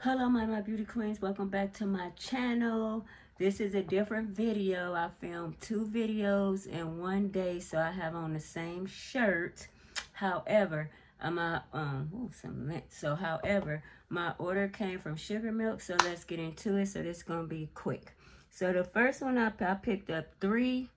Hello, my, my beauty queens. Welcome back to my channel. This is a different video. I filmed two videos in one day, so I have on the same shirt. However, I'm uh, um, ooh, some. So, however, my order came from Sugar Milk, so let's get into it. So, this is to be quick. So, the first one up, I picked up three,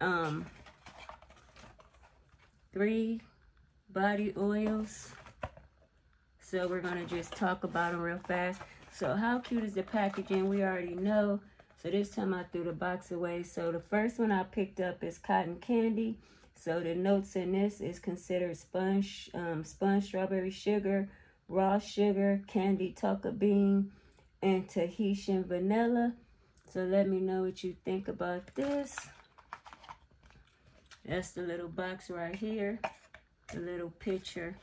um, three body oils. So, we're going to just talk about them real fast. So how cute is the packaging? We already know. So this time I threw the box away. So the first one I picked up is cotton candy. So the notes in this is considered sponge, um, sponge strawberry sugar, raw sugar, candy tonka bean, and Tahitian vanilla. So let me know what you think about this. That's the little box right here. The little picture.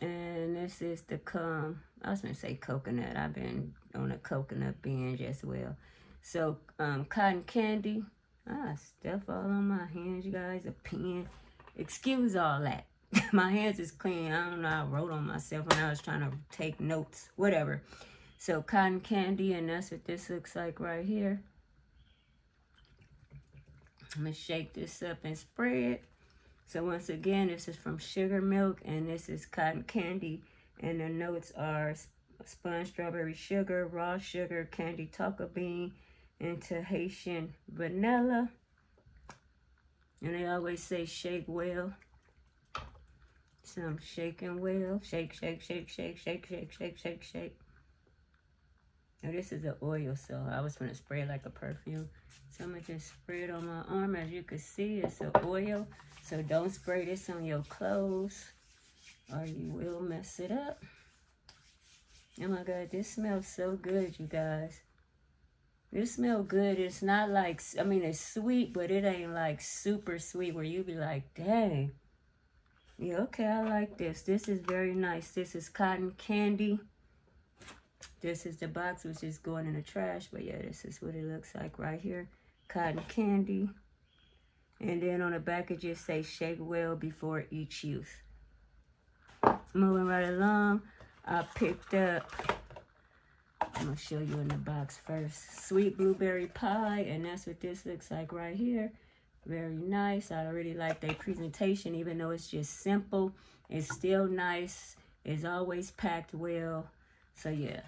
And this is the cum. I was to say coconut. I've been on a coconut binge as well. So, um, cotton candy. Ah, stuff all on my hands, you guys. A pen. Excuse all that. my hands is clean. I don't know. I wrote on myself when I was trying to take notes. Whatever. So, cotton candy. And that's what this looks like right here. I'm to shake this up and it. So once again, this is from Sugar Milk and this is cotton candy. And the notes are spun strawberry sugar, raw sugar, candy tonka bean, and Tahitian vanilla. And they always say shake well. So I'm shaking well. Shake, shake, shake, shake, shake, shake, shake, shake, shake. Now this is an oil, so I was going to spray it like a perfume. So I'm to just spray it on my arm. As you can see, it's an oil. So don't spray this on your clothes or you will mess it up. Oh my God, this smells so good, you guys. This smells good. It's not like, I mean, it's sweet, but it ain't like super sweet where you be like, dang. Yeah, okay, I like this. This is very nice. This is cotton candy. This is the box, which is going in the trash. But yeah, this is what it looks like right here. Cotton candy. And then on the back, it just say shake well before each use. Moving right along, I picked up, I'm going to show you in the box first, sweet blueberry pie. And that's what this looks like right here. Very nice. I really like their presentation, even though it's just simple. It's still nice. It's always packed well. So yeah,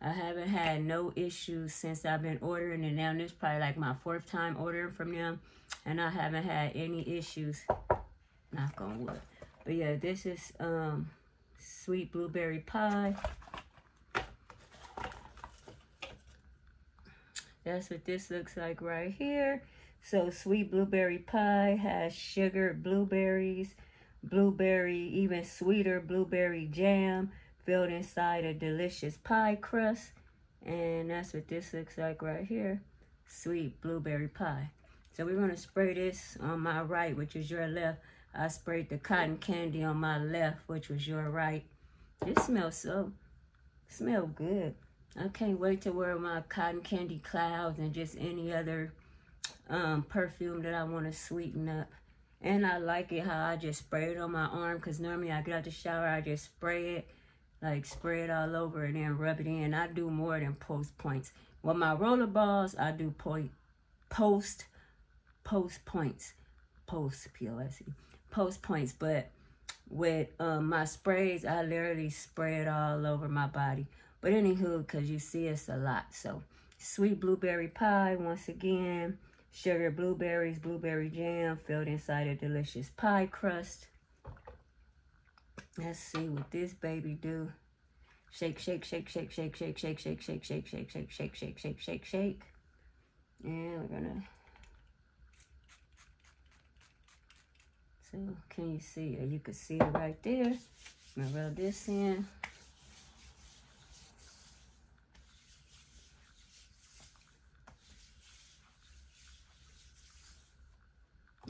I haven't had no issues since I've been ordering and now this is probably like my fourth time ordering from them and I haven't had any issues. Knock on wood. But yeah, this is um sweet blueberry pie. That's what this looks like right here. So sweet blueberry pie has sugar, blueberries, blueberry, even sweeter blueberry jam, filled inside a delicious pie crust. And that's what this looks like right here. Sweet blueberry pie. So we're going to spray this on my right, which is your left. I sprayed the cotton candy on my left, which was your right. It smells so, smell good. I can't wait to wear my cotton candy clouds and just any other um, perfume that I want to sweeten up. And I like it how I just spray it on my arm because normally I get out the shower, I just spray it like spray it all over and then rub it in. I do more than post points. With my roller balls, I do point, post, post points, post, P-O-S-E, post points. But with um, my sprays, I literally spray it all over my body. But anywho, because you see it's a lot. So, sweet blueberry pie, once again. Sugar blueberries, blueberry jam filled inside a delicious pie crust. Let's see what this baby do. Shake, shake, shake, shake, shake, shake, shake, shake, shake, shake, shake, shake, shake, shake, shake, shake, shake. And we're gonna. So can you see? You can see it right there. I'm gonna rub this in.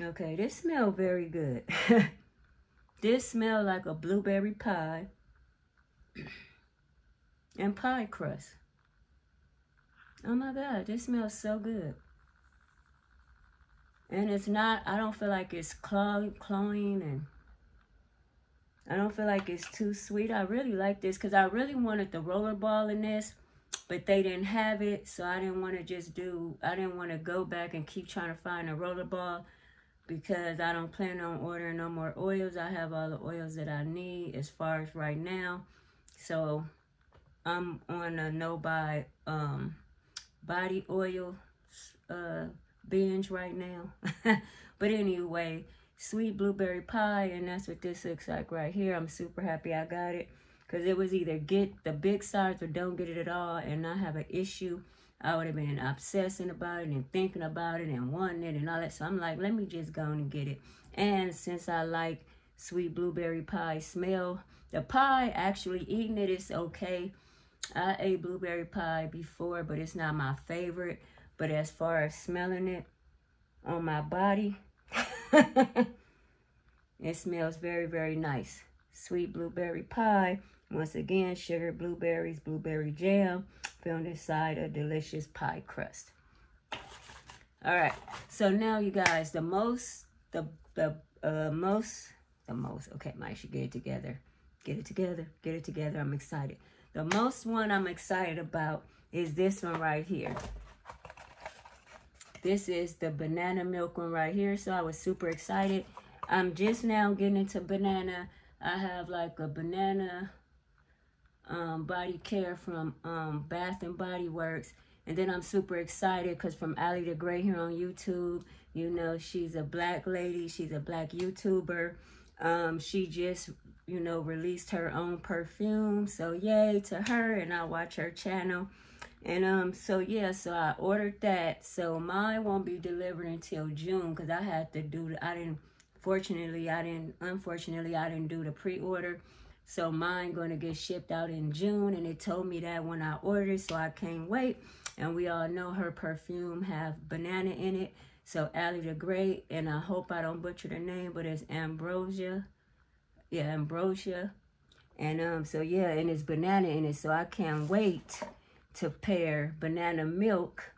Okay, this smells very good. This smells like a blueberry pie and pie crust. Oh my God, this smells so good. And it's not, I don't feel like it's cloying and I don't feel like it's too sweet. I really like this because I really wanted the rollerball in this, but they didn't have it. So I didn't want to just do, I didn't want to go back and keep trying to find a rollerball because I don't plan on ordering no more oils. I have all the oils that I need as far as right now. So I'm on a no buy um, body oil uh, binge right now. but anyway, sweet blueberry pie, and that's what this looks like right here. I'm super happy I got it because it was either get the big size or don't get it at all and not have an issue. I would have been obsessing about it and thinking about it and wanting it and all that. So I'm like, let me just go and get it. And since I like sweet blueberry pie smell, the pie, actually eating it is okay. I ate blueberry pie before, but it's not my favorite. But as far as smelling it on my body, it smells very, very nice. Sweet blueberry pie. Once again, sugar, blueberries, blueberry jam found inside a delicious pie crust. All right, so now you guys, the most, the the uh, most, the most. Okay, I should get it together. Get it together. Get it together. I'm excited. The most one I'm excited about is this one right here. This is the banana milk one right here. So I was super excited. I'm just now getting into banana. I have like a banana um, body care from um, Bath and Body Works. And then I'm super excited because from Ali the Great here on YouTube, you know, she's a black lady. She's a black YouTuber. Um, she just, you know, released her own perfume. So yay to her. And I watch her channel. And um, so yeah, so I ordered that. So mine won't be delivered until June because I had to do, I didn't, fortunately, I didn't, unfortunately, I didn't do the pre-order. So mine going to get shipped out in June. And it told me that when I ordered, so I can't wait. And we all know her perfume have banana in it. So Ali the Great, and I hope I don't butcher the name, but it's Ambrosia. Yeah, Ambrosia. And um, so yeah, and it's banana in it. So I can't wait to pair banana milk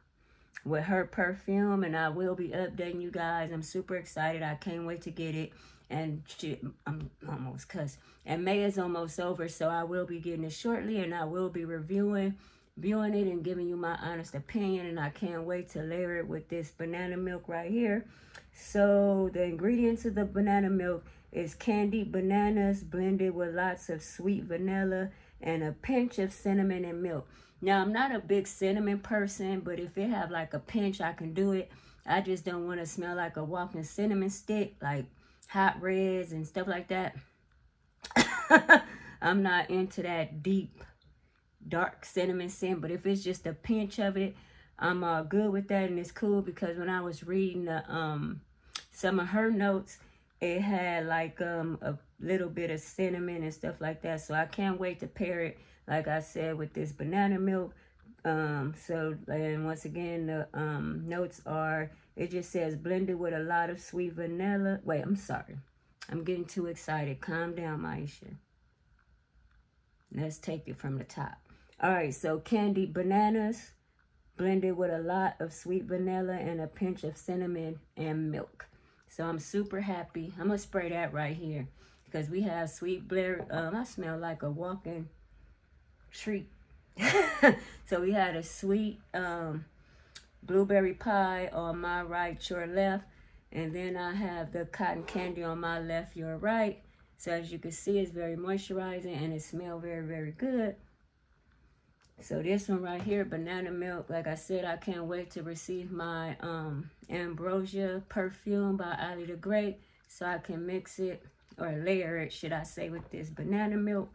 with her perfume and I will be updating you guys. I'm super excited. I can't wait to get it. And she, I'm almost cussed. And May is almost over, so I will be getting it shortly and I will be reviewing viewing it and giving you my honest opinion and I can't wait to layer it with this banana milk right here. So the ingredients of the banana milk is candied bananas blended with lots of sweet vanilla and a pinch of cinnamon and milk. Now, I'm not a big cinnamon person, but if it have like a pinch, I can do it. I just don't want to smell like a walking cinnamon stick, like hot reds and stuff like that. I'm not into that deep, dark cinnamon scent, but if it's just a pinch of it, I'm uh, good with that, and it's cool because when I was reading the, um, some of her notes, it had like um, a little bit of cinnamon and stuff like that, so I can't wait to pair it like I said, with this banana milk. Um, so, and once again, the um, notes are, it just says blended with a lot of sweet vanilla. Wait, I'm sorry. I'm getting too excited. Calm down, Maisha. Let's take it from the top. All right, so candied bananas blended with a lot of sweet vanilla and a pinch of cinnamon and milk. So I'm super happy. I'm going to spray that right here because we have sweet blair. Um, I smell like a walking treat. so we had a sweet um, blueberry pie on my right, your left. And then I have the cotton candy on my left, your right. So as you can see, it's very moisturizing and it smells very, very good. So this one right here, banana milk. Like I said, I can't wait to receive my um, Ambrosia perfume by Ali the Great. So I can mix it or layer it, should I say, with this banana milk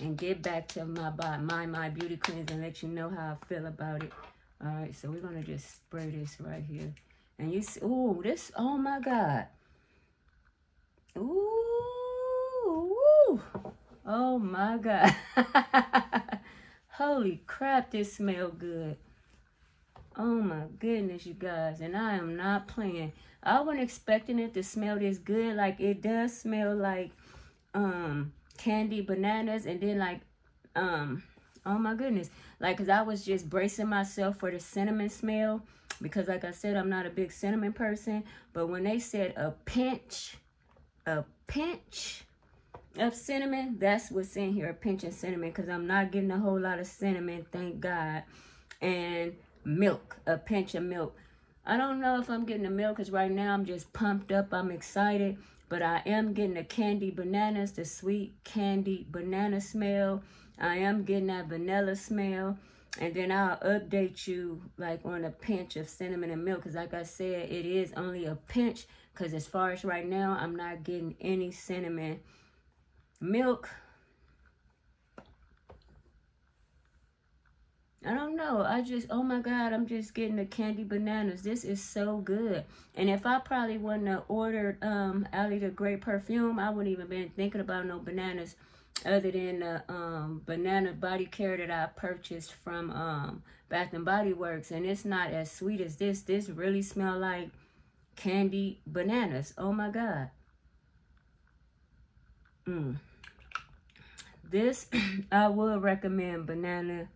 and get back to my my my beauty cleanse and let you know how I feel about it. All right, so we're gonna just spray this right here, and you see, oh, this, oh my God, ooh, ooh. oh my God, holy crap, this smell good. Oh my goodness, you guys, and I am not playing. I wasn't expecting it to smell this good. Like it does smell like um candy bananas and then like um oh my goodness like because i was just bracing myself for the cinnamon smell because like i said i'm not a big cinnamon person but when they said a pinch a pinch of cinnamon. That's what's in here, a pinch of cinnamon, because I'm not getting a whole lot of cinnamon, thank God. And milk, a pinch of milk. I don't know if I'm getting the milk, because right now I'm just pumped up. I'm excited. But I am getting the candy bananas, the sweet candy banana smell. I am getting that vanilla smell. And then I'll update you like on a pinch of cinnamon and milk. Because like I said, it is only a pinch. Because as far as right now, I'm not getting any cinnamon milk. I don't know. I just, oh my God, I'm just getting the candy bananas. This is so good. And if I probably wouldn't have ordered um, Ali the Great Perfume, I wouldn't even been thinking about no bananas other than the um, banana body care that I purchased from um, Bath and Body Works. And it's not as sweet as this. This really smell like candy bananas. Oh my God. Mm. This, I would recommend banana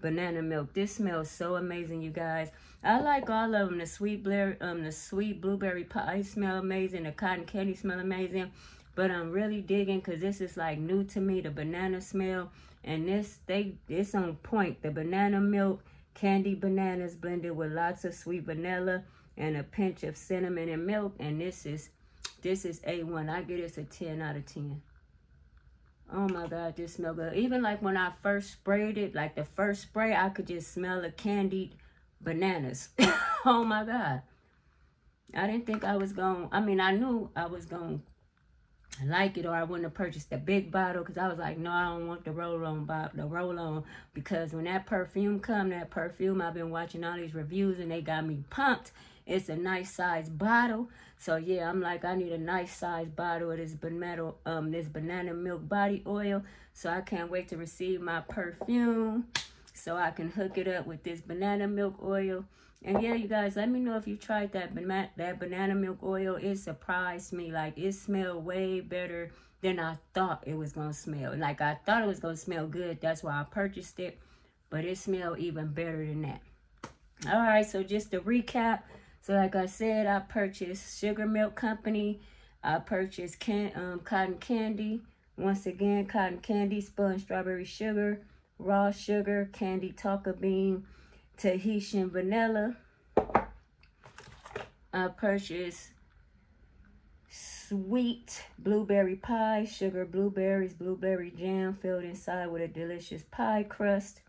banana milk. This smells so amazing, you guys. I like all of them. The sweet berry, um, the sweet blueberry pie smell amazing. The cotton candy smell amazing. But I'm really digging because this is like new to me, the banana smell. And this, they, it's on point. The banana milk, candy bananas blended with lots of sweet vanilla and a pinch of cinnamon and milk. And this is, this is A1. I give this a 10 out of 10. Oh my God, this smell good. Even like when I first sprayed it, like the first spray, I could just smell the candied bananas. oh my God. I didn't think I was going, I mean, I knew I was going to like it or I wouldn't have purchased the big bottle because I was like, no, I don't want the roll-on bottle, the roll-on because when that perfume come, that perfume, I've been watching all these reviews and they got me pumped. It's a nice size bottle. So yeah, I'm like, I need a nice size bottle of this banana, um, this banana milk body oil. So I can't wait to receive my perfume so I can hook it up with this banana milk oil. And yeah, you guys, let me know if you tried that, banana that banana milk oil. It surprised me. Like, it smelled way better than I thought it was going to smell. Like, I thought it was going to smell good. That's why I purchased it. But it smelled even better than that. All right, so just to recap. So like I said, I purchased Sugar Milk Company. I purchased can um, cotton candy. Once again, cotton candy, spun strawberry sugar, raw sugar, candy tonka bean, Tahitian vanilla. Uh, I purchased sweet blueberry pie, sugar blueberries, blueberry jam filled inside with a delicious pie crust.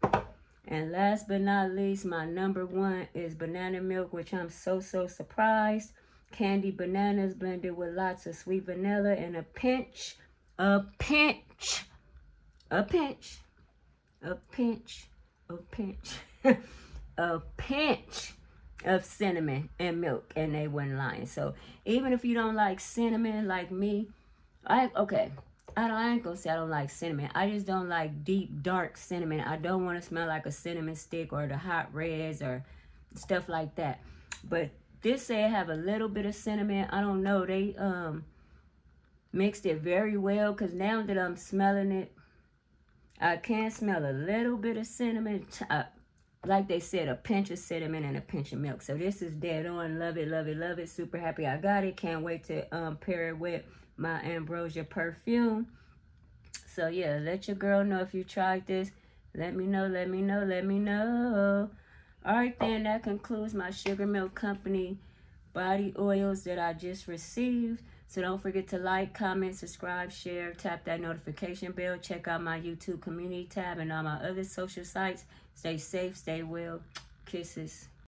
And last but not least, my number one is banana milk, which I'm so, so surprised. Candy bananas blended with lots of sweet vanilla and a pinch, a pinch, a pinch, a pinch, a pinch, a pinch of cinnamon and milk. And they weren't lying. So even if you don't like cinnamon like me, I, okay, I, don't, I ain't gonna say I don't like cinnamon. I just don't like deep, dark cinnamon. I don't want to smell like a cinnamon stick or the hot reds or stuff like that. But this say I have a little bit of cinnamon. I don't know. They um mixed it very well because now that I'm smelling it, I can smell a little bit of cinnamon. Uh, like they said, a pinch of cinnamon and a pinch of milk. So this is dead on. Love it, love it, love it. Super happy I got it. Can't wait to um, pair it with my Ambrosia perfume. So yeah, let your girl know if you tried this. Let me know, let me know, let me know. All right, then that concludes my Sugar Milk Company body oils that I just received. So don't forget to like, comment, subscribe, share, tap that notification bell. Check out my YouTube community tab and all my other social sites. Stay safe, stay well. Kisses.